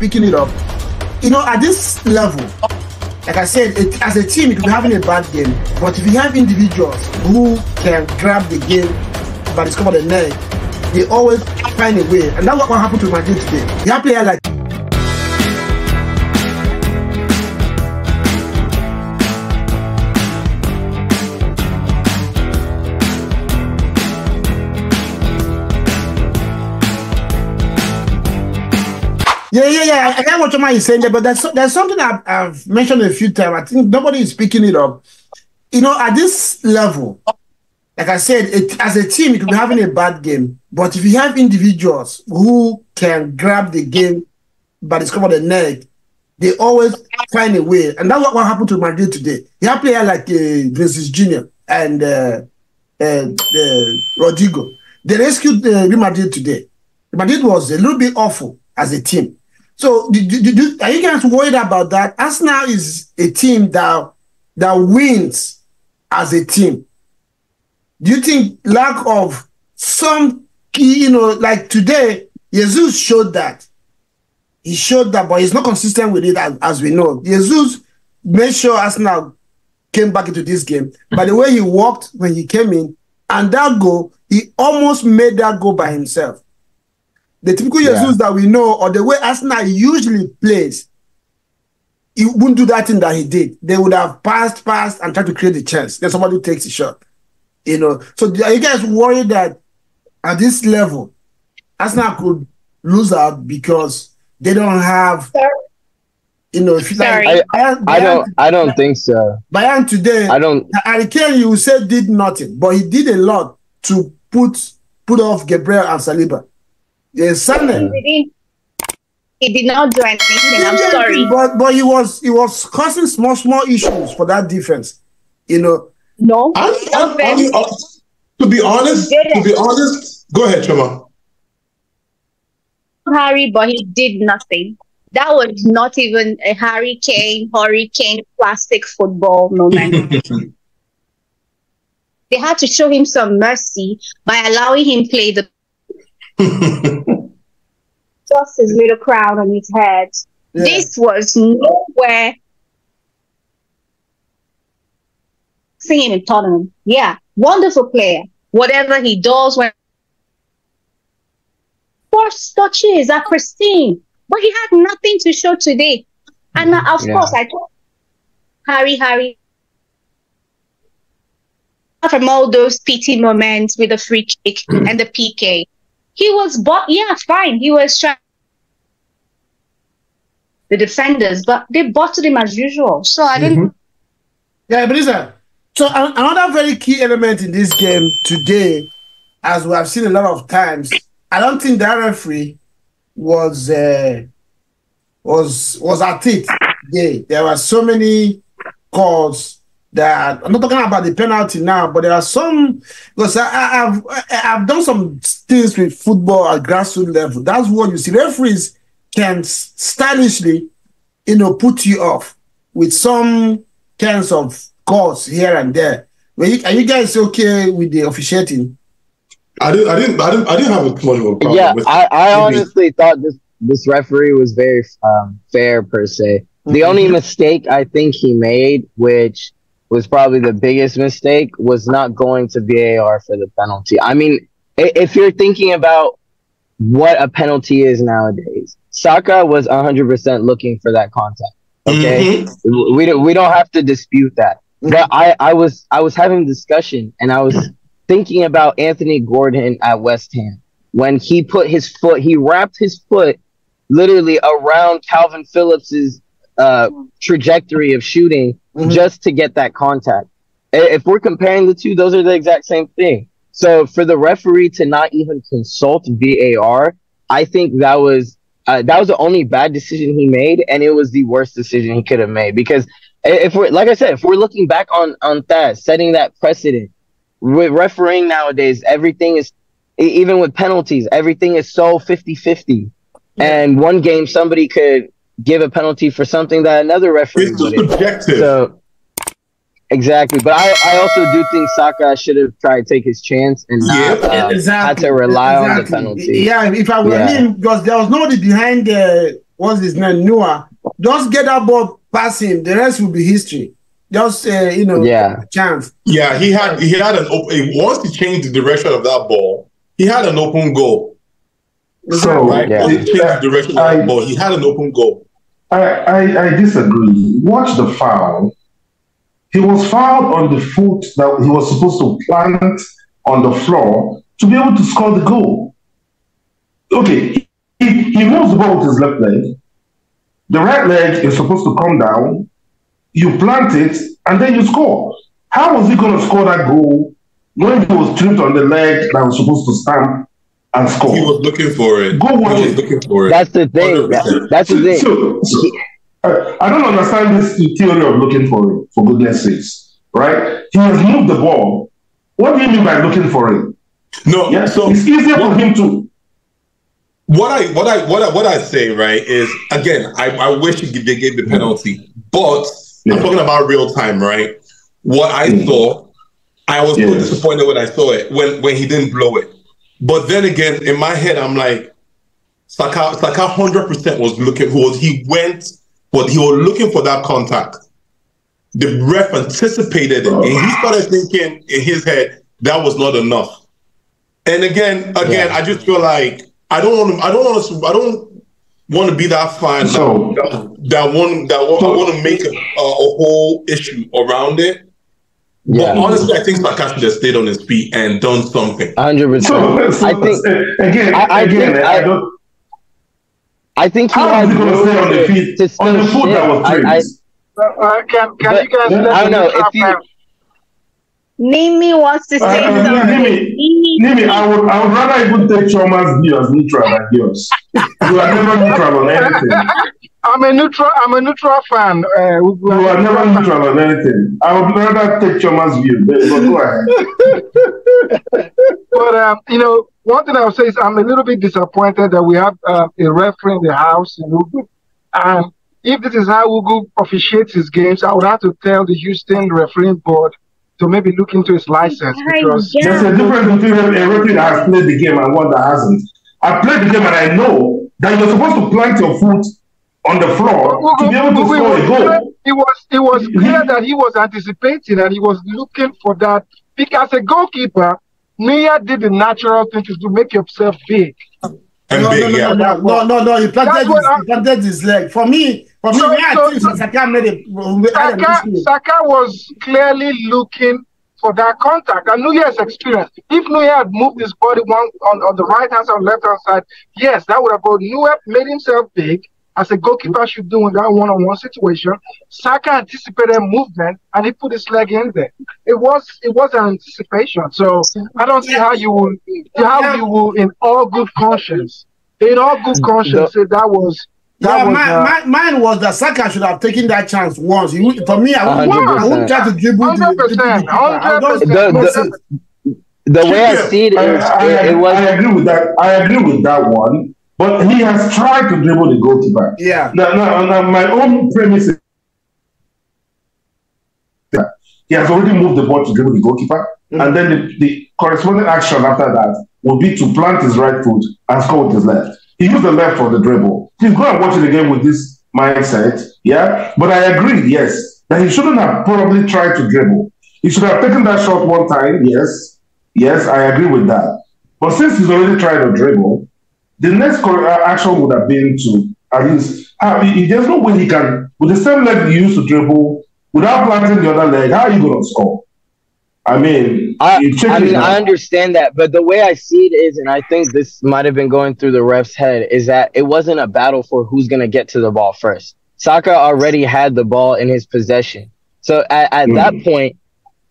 picking it up. You know, at this level, like I said, it, as a team, you could be having a bad game, but if you have individuals who can grab the game by the scope of the neck, they always find a way, and that's what, happened to Madrid today. You have players like Yeah, yeah, yeah. I get what Choma is saying there, but there's there's something I've, I've mentioned a few times. I think nobody is picking it up. You know, at this level, like I said, it, as a team, you could be having a bad game, but if you have individuals who can grab the game by the scruff of the neck, they always find a way, and that's what, what happened to Madrid today. You have players like uh, Junior and uh, uh, uh, Rodrygo. They rescued uh, Madrid today. Madrid was a little bit awful as a team. So, do, do, do, are you guys worried about that? Arsenal is a team that that wins as a team. Do you think lack of some key, you know, like today, Jesus showed that. He showed that, but he's not consistent with it as, as we know. Jesus made sure Arsenal came back into this game. By the way he walked when he came in, and that goal, he almost made that goal by himself. The typical yeah. Jesus that we know, or the way Arsenal usually plays, he wouldn't do that thing that he did. They would have passed, passed, and tried to create the chance. Then somebody takes a shot. You know. So are you guys worried that at this level, Arsenal could lose out because they don't have you know, if Sorry. like, I, Bayern, I don't I don't think so. Bayern today, I don't Harry Kane, you said did nothing, but he did a lot to put put off Gabriel and Saliba. Yes, Sunday. He, he did not do anything. I'm sorry. But but he was he was causing small small issues for that defense. You know. No. I'm, I'm, I'm, uh, to be honest, to be honest, go ahead, Choma. Harry, but he did nothing. That was not even a Harry Kane, hurricane, plastic football moment. they had to show him some mercy by allowing him play the just his little crown on his head. Yeah. This was nowhere seeing in Tottenham. Yeah, wonderful player. Whatever he does when first touches are pristine, but he had nothing to show today. And uh, of yeah. course, I told Harry, Harry, from all those pity moments with the free kick and the PK, he was, but yeah, fine. He was trying the defenders, but they bottled him as usual. So I didn't. Mm-hmm. Yeah, but listen. So another very key element in this game today, as we have seen a lot of times, I don't think that referee was uh, was was at it. Yeah, there were so many calls that I'm not talking about the penalty now, but there are some because I, have I've done some things with football at grassroots level. That's what you see. Referees can stylishly, you know, put you off with some kinds of calls here and there. Are you, are you guys okay with the officiating? I didn't. I didn't. I didn't. I didn't have a much of a problem. Yeah, with I, I honestly thought this this referee was very um, fair per se. The mm-hmm. only mistake I think he made, which was probably the biggest mistake was not going to VAR for the penalty. I mean, if you're thinking about what a penalty is nowadays, Saka was 100% looking for that contact. Okay, mm-hmm. we don't we don't have to dispute that. But I I was I was having a discussion and I was thinking about Anthony Gordon at West Ham when he put his foot he wrapped his foot literally around Calvin Phillips's uh, trajectory of shooting mm-hmm. just to get that contact. If we're comparing the two, those are the exact same thing. So for the referee to not even consult VAR, I think that was uh, that was the only bad decision he made, and it was the worst decision he could have made. Because if we're like I said, if we're looking back on on that, setting that precedent with refereeing nowadays, everything is even with penalties, everything is so 50-50. Yeah. And one game somebody could give a penalty for something that another referee it's subjective. So exactly, but I, I also do think Saka should have tried to take his chance and not uh, exactly. had to rely exactly. on the penalty. Yeah, if I were yeah. him, because there was nobody behind the what's his name, Noah, just get that ball past him. The rest will be history. Just uh, you know, Yeah. chance. Yeah, he had he had an open. Once he changed the direction of that ball, he had an open goal. So Right? Yeah. He changed the direction of I- that ball, he had an open goal. I, I, I disagree. Watch the foul. He was fouled on the foot that he was supposed to plant on the floor to be able to score the goal. Okay, he, he moves the ball with his left leg. The right leg is supposed to come down. You plant it and then you score. How was he going to score that goal when he was tripped on the leg that was supposed to stand and score? He was looking for it. Go watch he was it. looking for it. That's the thing. That- that's the thing. So, so, uh, I don't understand this theory of looking for it, for goodness sakes, right? He has moved the ball. What do you mean by looking for it? no, Yeah, so it's easier for him to. what I what I what I what I say right is again I, I wish he- they gave the penalty, but Yeah. I'm talking about real time, right? What I Mm. saw, I was so disappointed when I saw it when when he didn't blow it. But then again, in my head, I'm like, Saka Saka hundred percent was looking. Was he went, but he was looking for that contact. The ref anticipated it, and he started thinking in his head that was not enough. And again, again, Yeah. I just feel like I don't want to. I don't want to. I don't want to be that fan So- that, that one that one, I want to make a, a whole issue around it. Yeah. But honestly, I think Saka just stayed on his feet and done something. 100%. so I think again, I- I again, think I, I- don't. I think he How had is he going to stay on the feet to on the still foot that was I- I- Uh, can can But- you guys I let don't know, if you- Nimi wants to Uh, say uh, something. Nimi, Nimi, Nimi, I would, I would rather even take Choma's view as neutral than yours. You are never neutral on anything. I'm a neutral. I'm a neutral fan. Uh, we- we You are never fan. neutral on anything. I would rather take Choma's view. But, but go ahead. But um, you know, one thing I would say is I'm a little bit disappointed that we have uh, a referee in the house in Ugu. And if this is how Ugu officiates his games, I would have to tell the Houston refereeing board to maybe look into his license because yeah. There's a difference between a referee that has played the game and one that hasn't. I played the game and I know that you're supposed to plant your foot on the floor to be able to Ugu score a goal. it was it was clear that he was anticipating and he was looking for that. Because as a goalkeeper, Nia did the natural thing to do, make yourself big. And no, big, no, no, yeah. no, no, no, no, He planted, That's what his, he planted his leg. For me, for me, So- when I so- think so- Saka made a, uh, made a Saka. Saka was clearly looking for that contact. And Neuer's experience. If Neuer had moved his body one on, on the right hand side or left hand side, yes, that would have gone. Neuer made himself big, as a goalkeeper should do in that one on one situation. Saka anticipated movement and he put his leg in there. It was it was an anticipation. So I don't see how you will how you will in all good conscience. In all good conscience, say that was that Yeah, was mine, uh, mine, mine was that Saka should have taken that chance once. He, for me, I wouldn't, I 100%. wouldn't try to dribble the, Hundred dribble the percent. I would just- hundred The- percent. the- The way I see it I, I, it, it I agree with that. I agree with that one. But he has tried to dribble the goalkeeper. yeah. Now, now, now my own premise is that he has already moved the ball to dribble the goalkeeper, Mhm. and then the, the corresponding action after that will be to plant his right foot and score with his left. He used the left for the dribble. Please go and watch it again with this mindset. Yeah, but I agree. Yes, that he shouldn't have probably tried to dribble. He should have taken that shot one time. Yes, yes, I agree with that. But since he's already tried to dribble, the next uh, action would have been to at least he- there's no way he can with the same leg he used to dribble without planting the other leg. How are you going to score? I mean, I, I mean. I understand that, but the way I see it is, and I think this might have been going through the ref's head, is that it wasn't a battle for who's going to get to the ball first. Saka already had the ball in his possession. So at, at Mm. that point,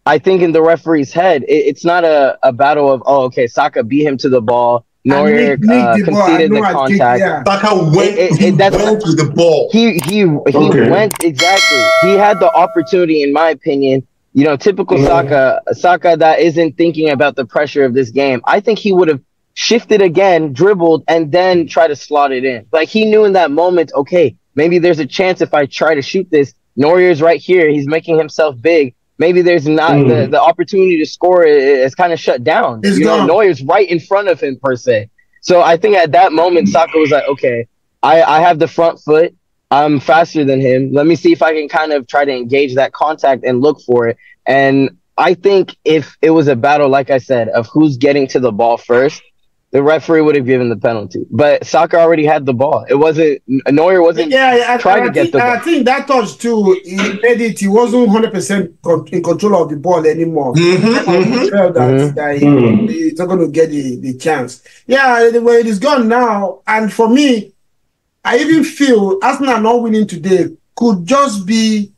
I think in the referee's head, it, it's not a, a battle of, oh, okay, Saka beat him to the ball. And Neuer nick- nick uh, the ball. I conceded the know contact. yeah. Saka went, It- it- he it- that's- went with the ball. He he he Okay. went exactly. He had the opportunity, in my opinion. You know, typical. Saka, Saka that isn't thinking about the pressure of this game. I think he would have shifted again, dribbled, and then try to slot it in. Like he knew in that moment, okay, maybe there's a chance if I try to shoot this. Neuer's right here. He's making himself big. Maybe there's not Mm. the, the opportunity to score i- is kind of shut down. It's you know, gone. Neuer's right in front of him per se. So I think at that moment, Saka was like, okay, I, I have the front foot. I'm faster than him. Let me see if I can kind of try to engage that contact and look for it. And I think if it was a battle, like I said, of who's getting to the ball first, the referee would have given the penalty. But Saka already had the ball. It wasn't Neuer wasn't yeah, I, trying I to get think, the ball. I think that touch too. He made it. He wasn't hundred percent in control of the ball anymore. Mhm, He mhm. felt that, Mhm. that he, Mhm. he's not going to get the, the chance. Yeah, the way it is gone now, and for me, I even feel Arsenal not winning today could just be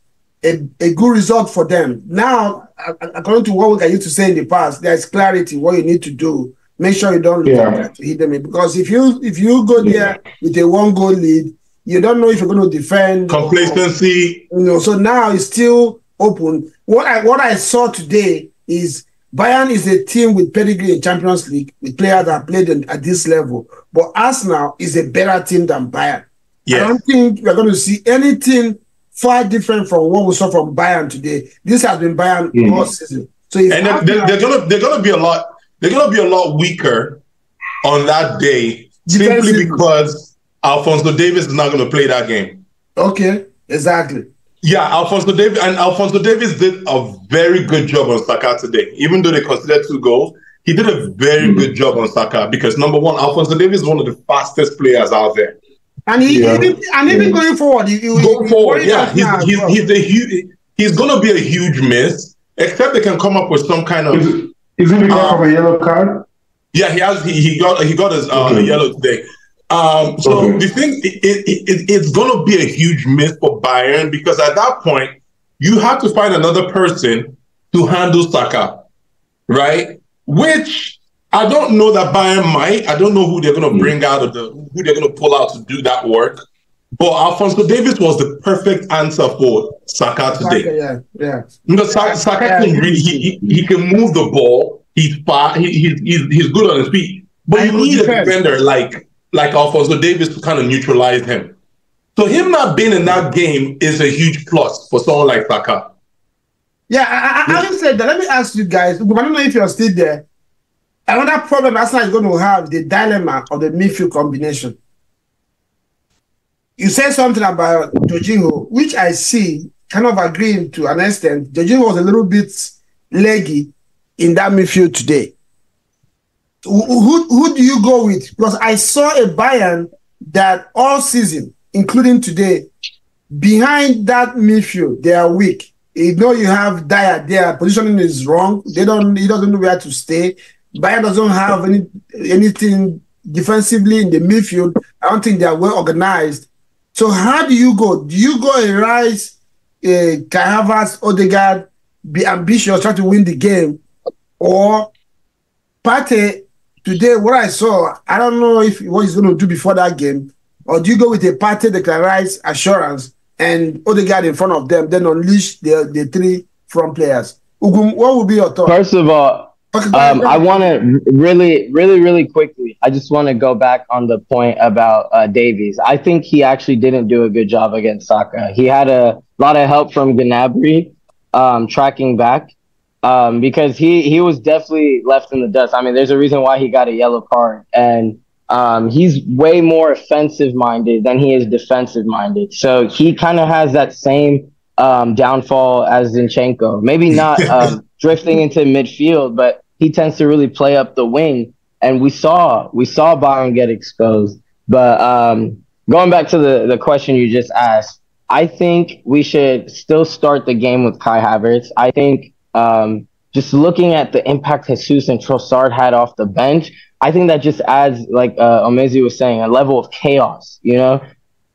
a, a good result for them. Now, a- a- according to what we used to say in the past, there's clarity what you need to do. Make sure you don't Yeah. to hit them because if you if you go there with a one goal lead, you don't know if you're going to defend. Complacency. You know, so now it's still open. What I what I saw today is Bayern is a team with pedigree in Champions League with players that played in, at this level. But Arsenal is a better team than Bayern. Yeah. I don't think we're going to see anything far different from what we saw from Bayern today. This has been Bayern Mm. all season. So and they're, they're, they're gonna they're gonna be a lot they're gonna be a lot weaker on that day simply because Alphonso Davies is not gonna play that game. okay, exactly. Yeah, Alphonso Davies and Alphonso Davies did a very good job on Saka today. Even though they considered two goals, he did a very hmm. good job on Saka because number one, Alphonso Davies is one of the fastest players out there. And he, Yeah. even, and even hmm. going forward, he, he, Go he- forward, yeah, he's he's, well. he's a huge he's gonna be a huge miss. Except they can come up with some kind of Is, it- it because of a yellow card? Yeah, he has. He, he got he got his uh, Okay. yellow today. Um, so Okay. the thing it, it, it, it's going to be a huge miss for Bayern because at that point you have to find another person to handle Saka, right? Which I don't know that Bayern might. I don't know who they're going to bring out of the who they're going to pull out to do that work. But Alphonso Davies was the perfect answer for Saka today. Okay, yeah, yeah. Because Saka, Saka Yeah, can really he, he, can move the ball. He's fast. He, he, he's he's good on his feet. But you need a defender like like Alphonso Davies to kind of neutralize him. So him not being in that game is a huge plus for someone like Saka. Yeah, I, I, having said that, let me ask you guys. I don't know if you're still there. Another problem Arsenal is going to have the dilemma of the midfield combination. You said something about Jorginho, which I see kind of agreeing to an extent. Jorginho was a little bit leggy in that midfield today. Who, who, who do you go with? Because I saw a Bayern that all season, including today, behind that midfield, they are weak. You know you have Dier there, positioning is wrong. They don't he doesn't know where to stay. Bayern doesn't have any anything defensively in the midfield. I don't think they are well organized. So how do you go? Do you go and Rice uh, Kai Havertz, Odegaard, be ambitious, try to win the game, or Partey today? What I saw, I don't know if what he's going to do before that game, or do you go with a Partey, can Rice assurance, and Odegaard in front of them, then unleash the the three front players? Ugum, what would be your thought? First of all, Um. I want to really, really, really quickly. I just want to go back on the point about uh, Davies. I think he actually didn't do a good job against Saka. He had a lot of help from Gnabry um, tracking back um, because he he was definitely left in the dust. I mean, there's a reason why he got a yellow card, and um, he's way more offensive minded than he is defensive minded. So he kind of has that same um, downfall as Zinchenko. Maybe not um, drifting into midfield, but he tends to really play up the wing. And we saw we saw Bayern get exposed. But um, going back to the, the question you just asked, I think we should still start the game with Kai Havertz. I think um, just looking at the impact Jesus and Trossard had off the bench, I think that just adds, like uh, Omezi was saying, a level of chaos. You know,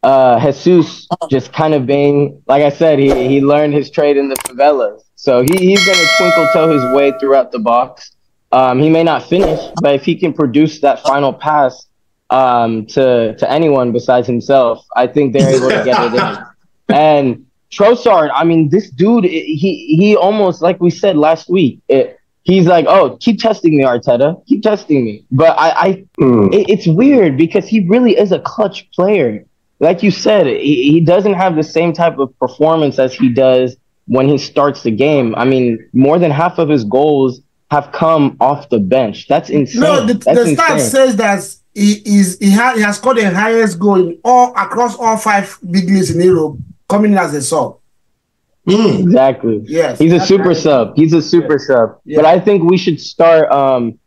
uh, Jesus just kind of being, like I said, he, he learned his trade in the favelas. So he, he's going to twinkle toe his way throughout the box. Um, he may not finish, but if he can produce that final pass um, to, to anyone besides himself, I think they're able to get it in. And Trossard, I mean, this dude, he, he almost, like we said last week, it, he's like, oh, keep testing me, Arteta. Keep testing me. But I, I Hmm. it, it's weird because he really is a clutch player. Like you said, he, he doesn't have the same type of performance as he does when he starts the game. I mean, more than half of his goals have come off the bench. That's insane. No, the, That's the stat says that he is he, ha, he has scored the highest goal in all across all five big leagues in Europe, coming in as a sub. Mm. Exactly. Yes, He's a super right. sub. He's a super sub. Yeah. But I think we should start. Um,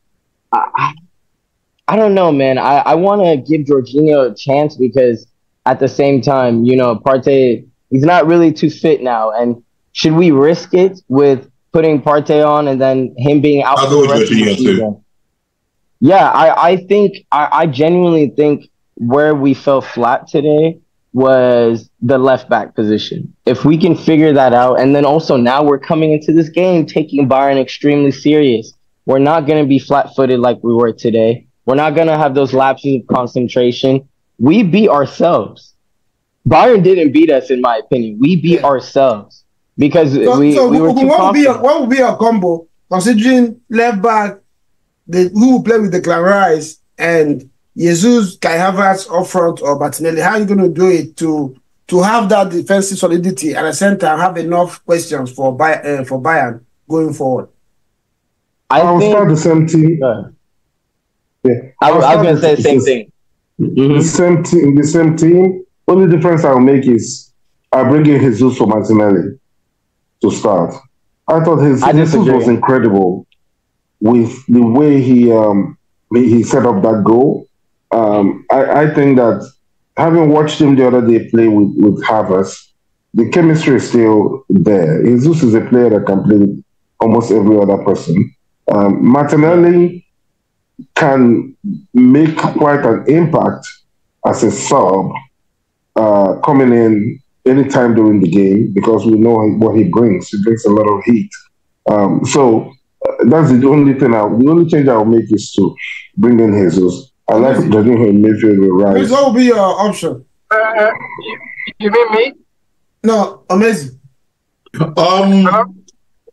I, I I don't know, man. I, I want to give Jorginho a chance because at the same time, you know, Partey, he's not really too fit now. And should we risk it with putting Partey on and then him being out I'll for go the with rest of the Jorginho too. Yeah, I, I think I, I genuinely think where we fell flat today was the left back position. If we can figure that out, and then also now we're coming into this game taking Bayern extremely serious. We're not going to be flat footed like we were today. We're not going to have those lapses of concentration. We beat ourselves. Bayern didn't beat us, in my opinion. We beat ourselves because So, we, so we were who- too what would be a, what would be a combo considering left back, the who will play with Declan Rice and Jesus, Kai Havertz up front or Martinelli? How are you going to do it to to have that defensive solidity and at the same time have enough questions for Bay, uh, for Bayern going forward? I I'll think. start the same team. uh, Yeah. I, was- was going to say the same thing. The Mhm. same team. The same team. Only difference I'll make is I'll bring in Jesus for Martinelli to start. I thought his I was incredible with the way he um he set up that goal. Um, I, I think that having watched him the other day play with with Havertz, the chemistry is still there. Jesus is a player that can play with almost every other person. Um, Martinelli can make quite an impact as a sub uh, coming in anytime during the game because we know what he brings. He brings a lot of heat. Um, so uh, that's the only thing. I, the only change I'll make is to bring in Jesus. I like Jorginho in midfield with Chris, Rice. what will be your option? Uh, you, you mean me? No, amazing. Um,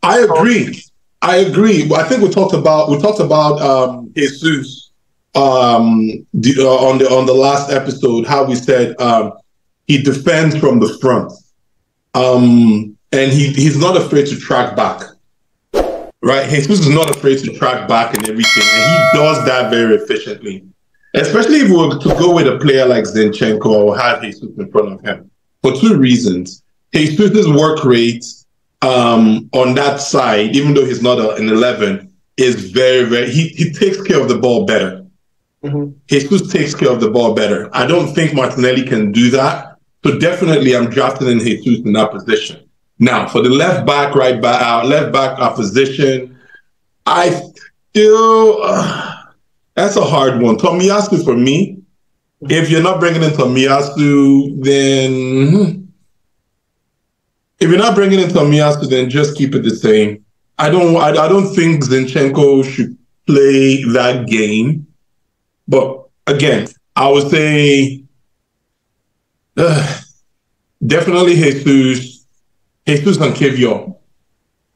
I agree. I agree. I think we talked about we talked about um, Jesus um, the, uh, on the on the last episode. How we said um, he defends from the front, um, and he he's not afraid to track back. Right, Jesus is not afraid to track back and everything, and he does that very efficiently. Especially if we were to go with a player like Zinchenko or have Jesus in front of him, for two reasons. Jesus' work rate um, on that side, even though he's not a, an 11, is very, very, he, he takes care of the ball better. Mhm. Jesus takes care of the ball better. I don't think Martinelli can do that. So definitely I'm drafting in Jesus in that position. Now, for the left back, right back, uh, left back opposition, I still, uh, that's a hard one. Tomiyasu for me, if you're not bringing in Tomiyasu, then hmm, if you're not bringing in Tomiyasu, then just keep it the same. I don't. I, I don't think Zinchenko should play that game. But again, I would say uh, definitely Jesus, Jesus and Kiwior.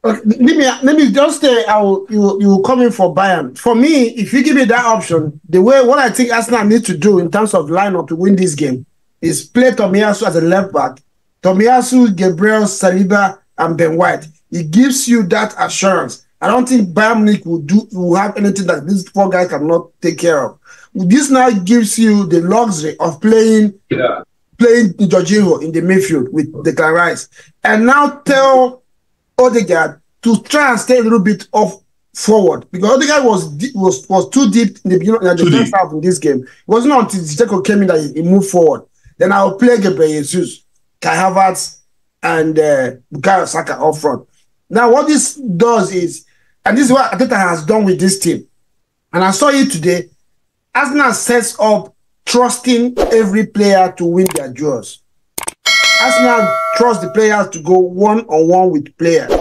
Okay, let me let me just say I will you you will come in for Bayern. For me, if you give me that option, the way what I think Arsenal need to do in terms of lineup to win this game is play Tomiyasu as a left back, Tomiyasu, Gabriel, Saliba, and Ben White. It gives you that assurance. I don't think Bayern Munich will do will have anything that these four guys cannot take care of. This now gives you the luxury of playing playing Jorginho in the midfield with the Rice, and now tell Odegaard to try and stay a little bit off forward because Odegaard was deep, was was too deep in the beginning in the deep. half in this game. It wasn't until Zico came in that he, he moved forward. Then I'll play Gabriel Jesus, Kai Havertz, and uh, Bukayo Saka up front. Now what this does is, and this is what Arteta has done with this team, and I saw it today. Arsenal sets up trusting every player to win their duels. Arsenal trust the players to go one on one with players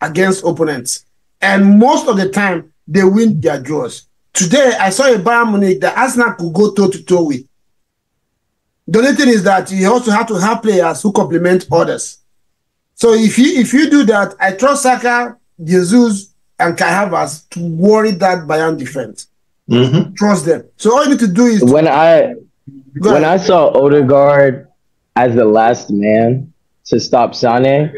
against opponents, and most of the time they win their duels. Today, I saw a Bayern Munich that Arsenal could go toe to toe with. The only thing is that you also have to have players who complement others. So if you if you do that, I trust Saka, Jesus, and Kai Havertz to worry that Bayern defense. Mm-hmm. Trust them. So all you need to do is When I go when ahead. I saw Odegaard as the last man to stop Sane,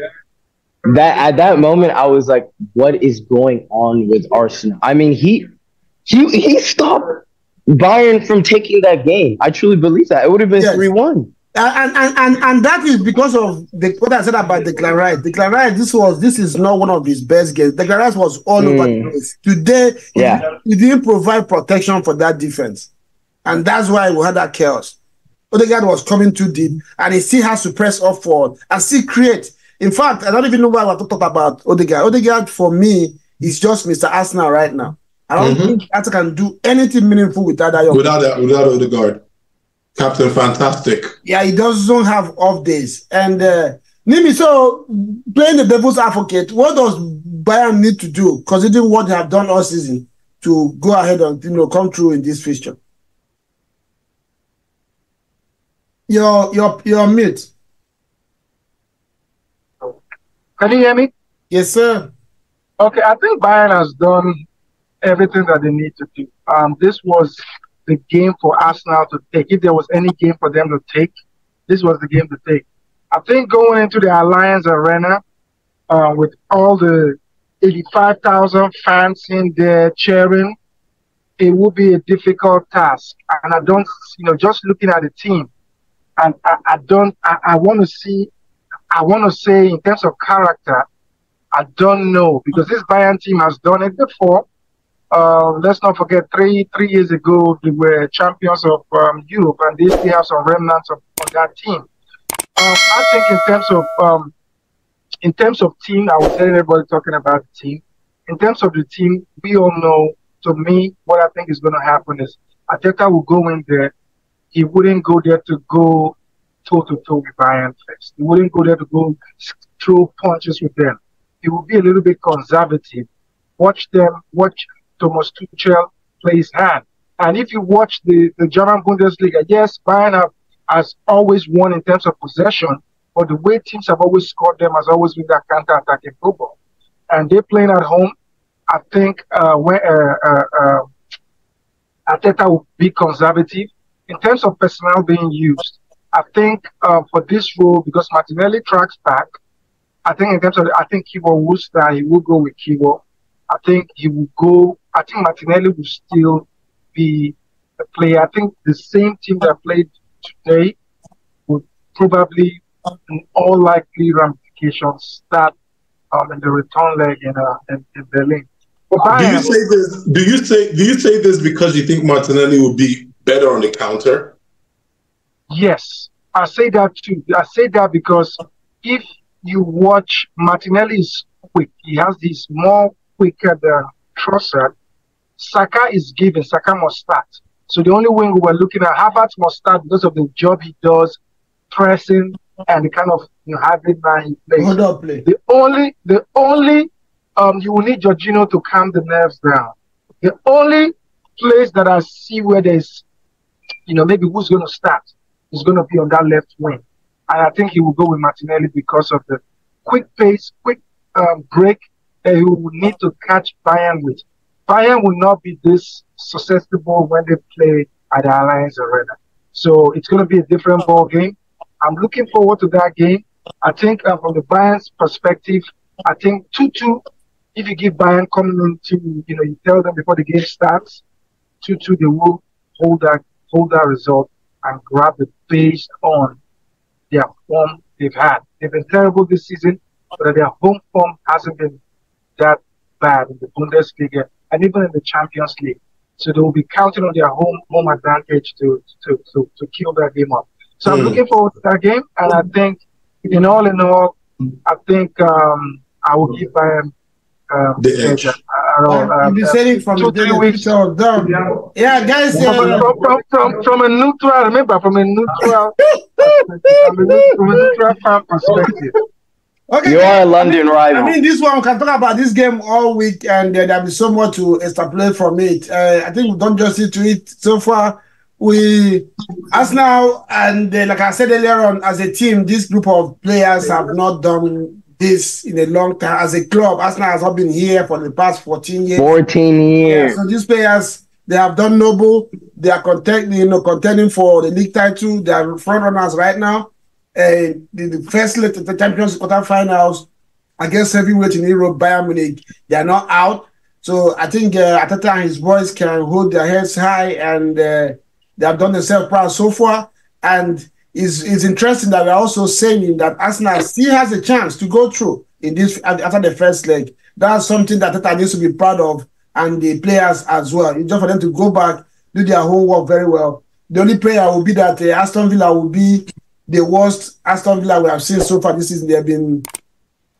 that at that moment I was like, what is going on with Arsenal? I mean, he he he stopped Bayern from taking that game. I truly believe that. It would have been Yes. 3 1. And, and and and that is because of the what I said about Declan Rice. Declan Rice, this was this is not one of his best games. Declan Rice was all over the Mm. place. Today, Yeah. he didn't provide protection for that defense, and that's why we had that chaos. Odegaard was coming too deep, and he still has to press up forward and still create. In fact, I don't even know why we're talking about Odegaard. Odegaard, for me, is just Mr. Arsenal right now. I don't Mhm. think Arsenal can do anything meaningful without that young Without that, without Odegaard, Captain Fantastic. yeah, he doesn't have off days. And uh, Nimi, so playing the devil's advocate, what does Bayern need to do, considering what they have done all season, to go ahead and you know come through in this fixture? Your your your mute. Can you hear me? Yes, sir. Okay, I think Bayern has done everything that they need to do. Um, this was the game for Arsenal to take. If there was any game for them to take, this was the game to take. I think going into the Allianz Arena uh, with all the 85,000 fans in there cheering, it would be a difficult task. And I don't, you know, just looking at the team, and I, I don't, I, I want to see, I want to say in terms of character, I don't know because this Bayern team has done it before. Uh, let's not forget three three years ago they were champions of um, Europe and they still have some remnants of, of that team. Um, I think in terms of um, in terms of team, I was hearing everybody talking about the team. In terms of the team, we all know. To me, what I think is going to happen is Arteta will go in there. He wouldn't go there to go toe to toe with Bayern first. He wouldn't go there to go throw punches with them he will be a little bit conservative. Watch them, watch Thomas Tuchel plays hand. And if you watch the, the German Bundesliga, yes, Bayern have, has always won in terms of possession, but the way teams have always scored them has always been that counter-attacking football. And they're playing at home. I think uh, when uh, uh, uh, Arteta will be conservative in terms of personnel being used. I think uh, for this role, because Martinelli tracks back, I think in terms of, I think Kiwior will start. He will go with Kiwior. I think he will go. I think Martinelli will still be a player. I think the same team that played today would probably, in all likely ramifications, start um, in the return leg in uh, in, in Berlin. But Do you say this? Do you say? Do you say this because you think Martinelli will be better on the counter? Yes, I say that too. I say that because if you watch Martinelli is quick, he has this more quicker than Trossard. Saka is given, Saka must start. So the only wing we were looking at, Havertz must start because of the job he does, pressing and the kind of you know, hybrid man he plays. Hold play. The only, the only, um, you will need Jorginho to calm the nerves down. The only place that I see where there's, you know, maybe who's going to start is going to be on that left wing. And I think he will go with Martinelli because of the quick pace, quick um, break that he will need to catch Bayern with. Bayern will not be this susceptible when they play at the Allianz Arena. So it's going to be a different ball game. I'm looking forward to that game. I think uh, from the Bayern's perspective, I think 2-2, if you give Bayern coming into, you know, you tell them before the game starts, 2-2, they will hold that, hold that result and grab it based on their form they've had. They've been terrible this season, but their home form hasn't been that bad in the Bundesliga and even in the Champions League. So they will be counting on their home home advantage to to to, to kill that game up. So I'm Mm. looking forward to that game, and I think, in all in all, I think um, I will give Bayern um, The edge. uh, You've been uh, saying it from two, the three weeks. picture was done. Yeah, guys. From, Uh, from, from, from, from a neutral, remember, from a neutral, from a, neu- from a neutral fan perspective. Okay. You are a London I rival. mean, this one we can talk about this game all week, and uh, there'll be so much to extrapolate from it. Uh, I think we've done justice to it so far. We, as now, and uh, like I said earlier on, as a team, this group of players have not done this in a long time. As a club, Arsenal has not been here for the past 14 years. 14 Yeah, years. so these players, they have done noble. They are contending, you know, contending for the league title. They are front runners right now. And the, the first leg of the Champions quarterfinals against heavyweight in Europe, Bayern Munich, they are not out. So I think uh, Arteta and his boys can hold their heads high, and uh, they have done themselves proud so far. And it's, it's interesting that we're also saying that Arsenal still has a chance to go through in this after the first leg. That's something that Arteta needs to be proud of, and the players as well. It's just for them to go back, do their homework very well. The only player will be that uh, Aston Villa will be the worst Aston Villa we have seen so far this season. They have been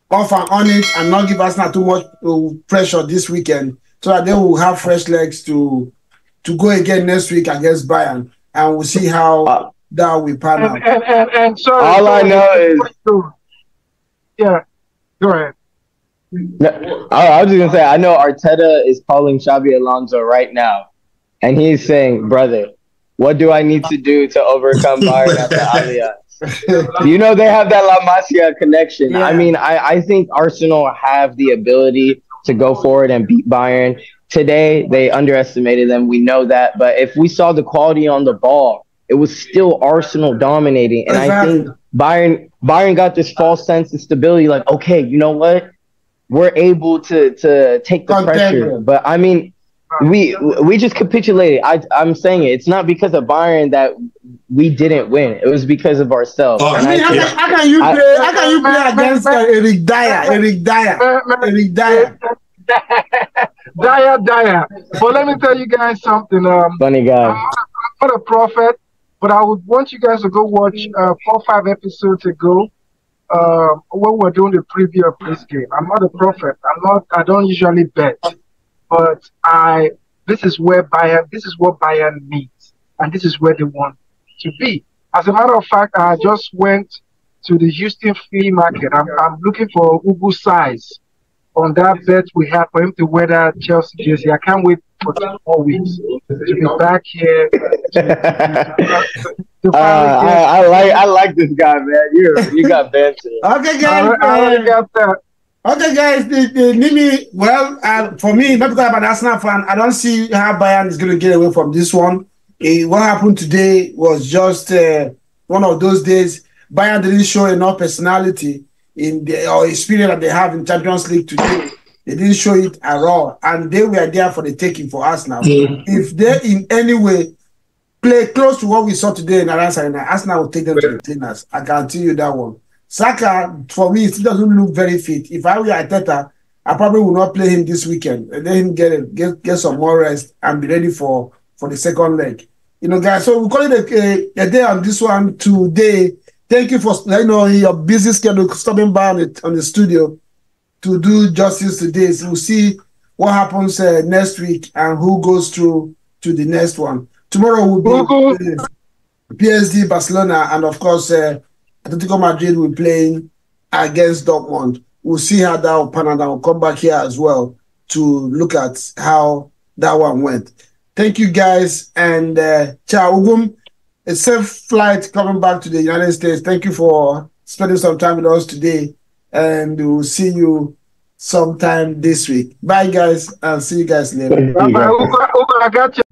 off and on it and not give Arsenal too much uh, pressure this weekend so that they will have fresh legs to to go again next week against Bayern. And we'll see how uh, that will pan out. And, and, and, and sorry, all I know is. Yeah, go ahead. No, I was just gonna say I know Arteta is calling Xabi Alonso right now, and he's saying, "Brother, what do I need to do to overcome Bayern at the Allianz? you know they have that La Masia connection. Yeah. I mean, I, I think Arsenal have the ability to go forward and beat Bayern. Today they underestimated them. We know that. But if we saw the quality on the ball, it was still Arsenal dominating. And exactly. I think Bayern Bayern got this false sense of stability, like, okay, you know what? We're able to to take the pressure. But I mean, we we just capitulated. I I'm saying it. It's not because of Bayern that we didn't win. It was because of ourselves. Oh, I mean, how, can, how can you I, play? How can you play against uh, Eric Dier? Eric Dier. Eric Dier. Dyer, Dyer. But let me tell you guys something. Um, Funny guy. I'm not a prophet, but I would want you guys to go watch uh, four five episodes ago uh, when we are doing the preview of this game. I'm not a prophet. I'm not. I don't usually bet but I this is where Bayern this is what Bayern needs, and this is where they want to be. As a matter of fact, I just went to the Houston flea market. I'm, I'm looking for Ubu size on that bet we have for him to wear that Chelsea jersey. I can't wait for two more weeks to be back here. To, to, uh, I, I, like I like this guy, man. You you got banter. okay, guys. I, I already got that. Okay, guys, the, the well, uh, for me, not because I'm an Arsenal fan, I don't see how Bayern is going to get away from this one. Uh, what happened today was just uh, one of those days. Bayern didn't show enough personality in the or experience that they have in Champions League today. They didn't show it at all, and they were there for the taking for Arsenal. Mm. If they in any way play close to what we saw today in Arena, Arsenal will take them to the cleaners. I guarantee you that one. Saka, for me, it doesn't look very fit. If I were Arteta, I probably would not play him this weekend. Let him get get get some more rest and be ready for for the second leg. You know, guys. So we call it a, a, a day on this one today. Thank you for you know your busy schedule stopping by on the, on the studio to do justice to this. we'll see what happens uh, next week and who goes through to the next one. Tomorrow will be uh, PSG, Barcelona, and of course. Uh, Atletico Madrid will be playing against Dortmund. We'll see how that will pan out. I'll come back here as well to look at how that one went. Thank you guys and uh, ciao. Ugum, a safe flight coming back to the United States. Thank you for spending some time with us today, and we'll see you sometime this week. Bye, guys, and see you guys later. Bye, bye. I got you.